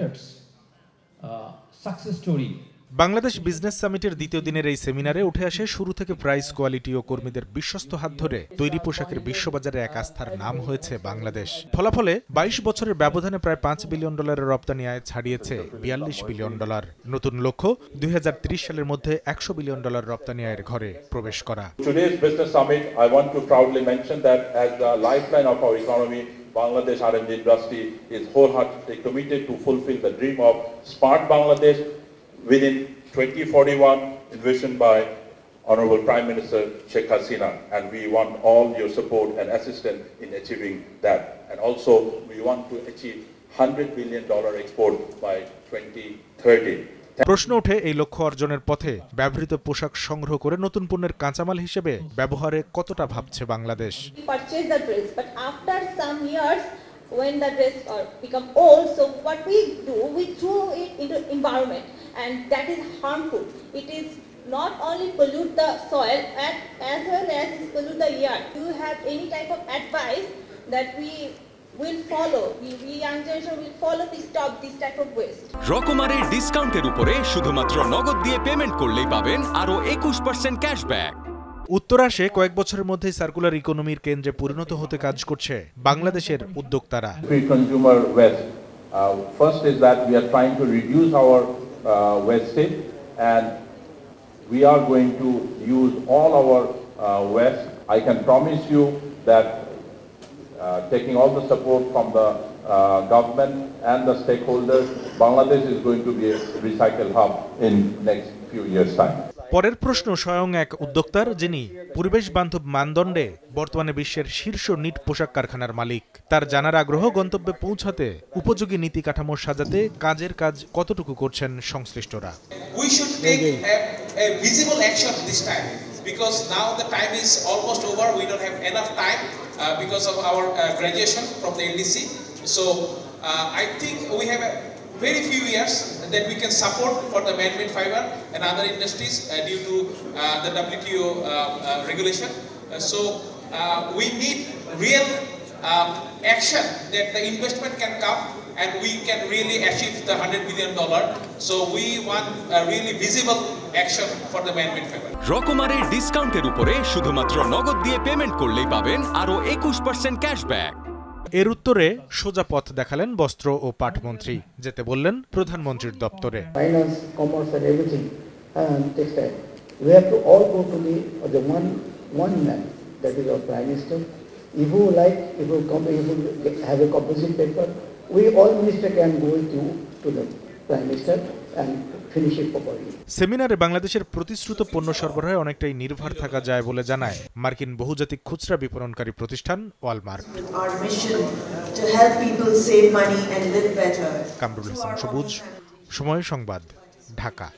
Limited's uh, success story. Bangladesh business সামিটের দ্বিতীয় দিনের এই সেমিনারে উঠে আসে শুরু থেকে প্রাইস কোয়ালিটি ও কর্মীদের বিশ্বস্ত হাত ধরে তৈরি পোশাকের বিশ্ববাজারে এক আস্থার নাম হয়েছে বাংলাদেশ। ফলাফলে বাইশ বছরের ব্যবধানে প্রায় পাঁচ বিলিয়ন ডলারের রপ্তানি আয় ছাড়িয়েছে বিয়াল্লিশ বিলিয়ন ডলার। নতুন লক্ষ্য দুই হাজার ত্রিশ সালের মধ্যে একশো বিলিয়ন ডলার রপ্তানি আয়ের ঘরে প্রবেশ করা। Today's business summit, I want to proudly mention that as the lifeline of our economy, Bangladesh R&D industry is wholeheartedly committed to fulfill the dream of smart Bangladesh within 2041 envisioned by Honorable Prime Minister Sheikh Hasina. And we want all your support and assistance in achieving that. And also, we want to achieve $100 billion export by 2030. প্রশ্ন ওঠে এই লক্ষ্য অর্জনের পথে ব্যবহৃত পোশাক সংগ্রহ করে নতুন পণ্যের কাঁচামাল হিসেবে ব্যবহারে কতটা ভাবছে Bangladesh when the dress uh, become old, so what we do, we throw it into environment, and that is harmful. It is not only pollute the soil, as well as pollute the air. Do you have any type of advice that we will follow? We, we young generation will follow this stop this type of waste. রকমারের ডিসকাউন্টের উপরে শুধুমাত্র নগদ দিয়ে payment করলেই পাবেন আরও একুশ percent cashback উত্তরাশে কয়েক বছরের মধ্যেই সার্কুলার ইকোনমির কেন্দ্রে পরিণত হতে কাজ করছে বাংলাদেশের উদ্যোক্তারা waste. Uh, First is that we are trying to reduce our uh, wastage and we are going to use all our uh, waste. I can promise you that uh, taking all the support from the uh, government and the stakeholders, Bangladesh is going to be a recycle hub in next few years' time. পরের প্রশ্ন স্বয়ং এক উদ্যোক্তার যিনি পরিবেশ বান্ধব মানদণ্ডে বর্তমানে বিশ্বের শীর্ষ নিট পোশাক কারখানার মালিক। তার জানার আগ্রহ গন্তব্যে পৌঁছাতে উপযোগী নীতি কাঠামো সাজাতে কাজের কাজ কতটুকু করছেন সংশ্লিষ্টরা? Because now the time is almost over. We don't have enough time uh, because of our uh, graduation from the LDC. So uh, I think we have very few years that we can support for the man-made fiber and other industries uh, due to uh, the WTO uh, regulation. So we need real um, action that the investment can come and we can really achieve the 100 billion dollar. So we want a really visible action for the man-made রকমারের ডিসকাউন্টের উপরে শুধুমাত্র নগদ দিয়ে payment করলেই পাবেন আরও একুশ percent cashback এর উত্তরে সোজা পথ দেখালেন বস্ত্র ও পাটমন্ত্রী যেতে বললেন প্রধানমন্ত্রীর দপ্তরে finance, commerce and everything, and. We have to all go to the, the one, one man, that is our prime minister. If you like, if you come, if you have a composite paper, we all minister can go to, to the prime minister সেমিনারে বাংলাদেশের প্রতিশ্রুত পণ্য সরবরাহে অনেকটাই নির্ভর থাকা যায় বলে জানায় মার্কিন বহুজাতিক খুচরা বিপণনকারী প্রতিষ্ঠান ওয়ালমার্ট. কামরুল হাসান সবুজ সময় সংবাদ ঢাকা।